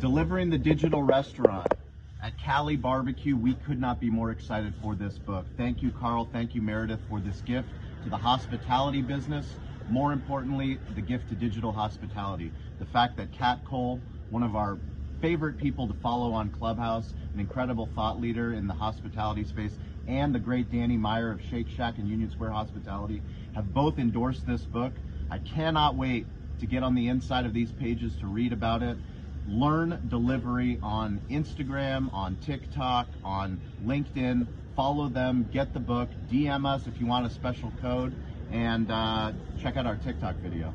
Delivering the Digital Restaurant at Cali Barbecue. We could not be more excited for this book. Thank you, Carl. Thank you, Meredith, for this gift to the hospitality business. More importantly, the gift to digital hospitality. The fact that Kat Cole, one of our favorite people to follow on Clubhouse, an incredible thought leader in the hospitality space, and the great Danny Meyer of Shake Shack and Union Square Hospitality have both endorsed this book. I cannot wait to get on the inside of these pages to read about it. Learn delivery on Instagram, on TikTok, on LinkedIn. Follow them, get the book, DM us if you want a special code, and uh, check out our TikTok video.